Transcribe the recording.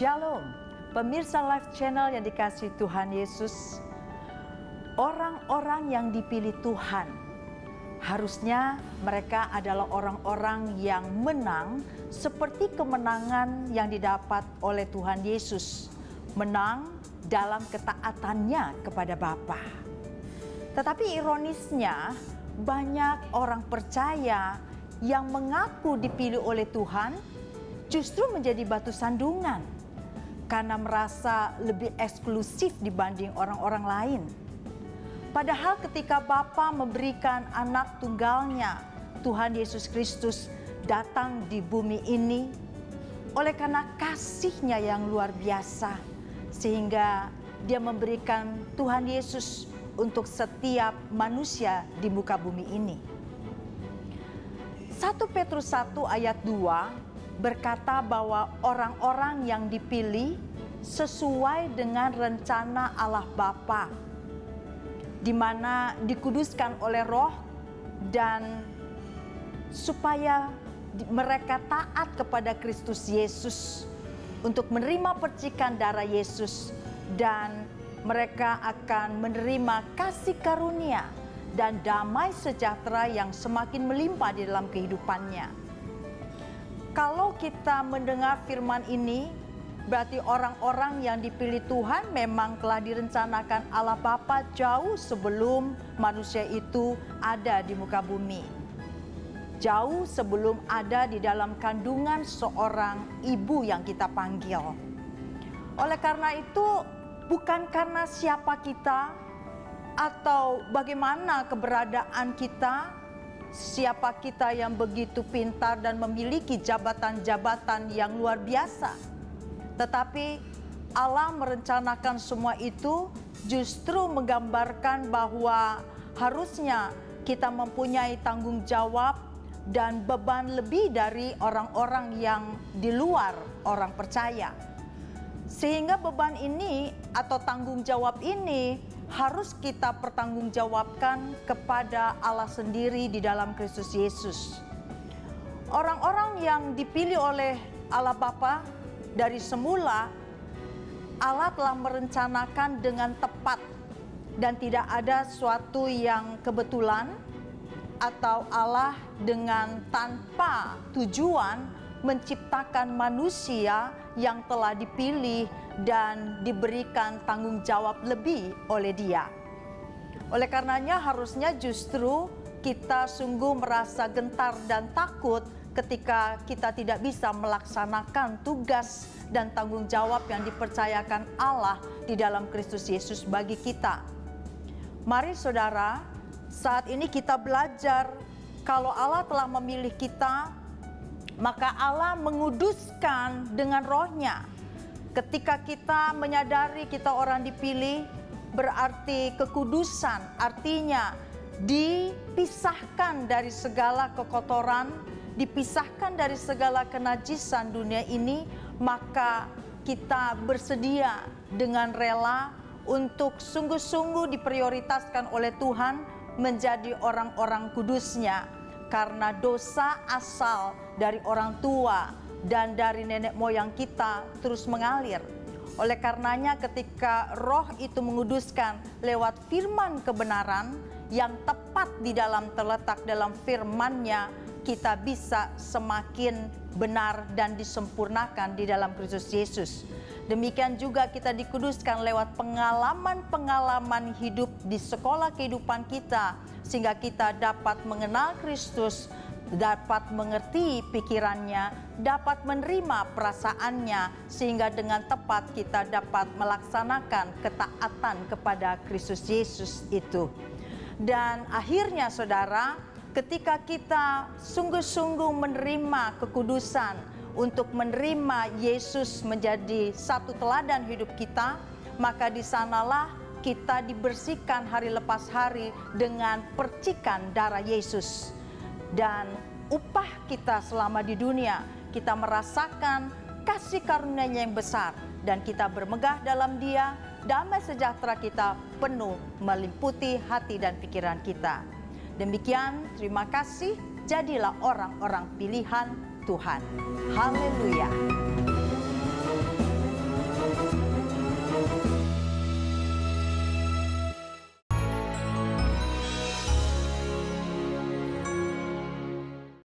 Shalom, pemirsa live channel yang dikasih Tuhan Yesus. Orang-orang yang dipilih Tuhan, harusnya mereka adalah orang-orang yang menang seperti kemenangan yang didapat oleh Tuhan Yesus. Menang dalam ketaatannya kepada Bapa. Tetapi ironisnya, banyak orang percaya yang mengaku dipilih oleh Tuhan justru menjadi batu sandungan karena merasa lebih eksklusif dibanding orang-orang lain. Padahal ketika Bapa memberikan anak tunggalnya, Tuhan Yesus Kristus datang di bumi ini oleh karena kasihnya yang luar biasa sehingga dia memberikan Tuhan Yesus untuk setiap manusia di muka bumi ini. 1 Petrus 1 ayat 2 berkata bahwa orang-orang yang dipilih sesuai dengan rencana Allah Bapa di mana dikuduskan oleh roh dan supaya mereka taat kepada Kristus Yesus untuk menerima percikan darah Yesus dan mereka akan menerima kasih karunia dan damai sejahtera yang semakin melimpah di dalam kehidupannya. Kalau kita mendengar firman ini, Berarti orang-orang yang dipilih Tuhan memang telah direncanakan Allah Bapa jauh sebelum manusia itu ada di muka bumi. Jauh sebelum ada di dalam kandungan seorang ibu yang kita panggil. Oleh karena itu, bukan karena siapa kita atau bagaimana keberadaan kita, siapa kita yang begitu pintar dan memiliki jabatan-jabatan yang luar biasa tetapi Allah merencanakan semua itu justru menggambarkan bahwa harusnya kita mempunyai tanggung jawab dan beban lebih dari orang-orang yang di luar orang percaya. Sehingga beban ini atau tanggung jawab ini harus kita pertanggungjawabkan kepada Allah sendiri di dalam Kristus Yesus. Orang-orang yang dipilih oleh Allah Bapa dari semula Allah telah merencanakan dengan tepat dan tidak ada suatu yang kebetulan atau Allah dengan tanpa tujuan menciptakan manusia yang telah dipilih dan diberikan tanggung jawab lebih oleh Dia. Oleh karenanya harusnya justru kita sungguh merasa gentar dan takut ketika kita tidak bisa melaksanakan tugas dan tanggung jawab yang dipercayakan Allah di dalam Kristus Yesus bagi kita. Mari saudara, saat ini kita belajar kalau Allah telah memilih kita, maka Allah menguduskan dengan rohnya. Ketika kita menyadari kita orang dipilih, berarti kekudusan, artinya dipisahkan dari segala kekotoran, dipisahkan dari segala kenajisan dunia ini, maka kita bersedia dengan rela untuk sungguh-sungguh diprioritaskan oleh Tuhan menjadi orang-orang kudusnya karena dosa asal dari orang tua dan dari nenek moyang kita terus mengalir. Oleh karenanya ketika roh itu menguduskan lewat firman kebenaran yang tepat di dalam terletak dalam firmannya kita bisa semakin benar dan disempurnakan di dalam Kristus Yesus. Demikian juga kita dikuduskan lewat pengalaman-pengalaman hidup di sekolah kehidupan kita sehingga kita dapat mengenal Kristus, dapat mengerti pikirannya, dapat menerima perasaannya sehingga dengan tepat kita dapat melaksanakan ketaatan kepada Kristus Yesus itu. Dan akhirnya saudara, ketika kita sungguh-sungguh menerima kekudusan untuk menerima Yesus menjadi satu teladan hidup kita, maka di sanalah kita dibersihkan hari lepas hari dengan percikan darah Yesus. Dan upah kita selama di dunia, kita merasakan kasih karunia yang besar dan kita bermegah dalam dia, damai sejahtera kita penuh meliputi hati dan pikiran kita. Demikian, terima kasih. Jadilah orang-orang pilihan Tuhan. Haleluya.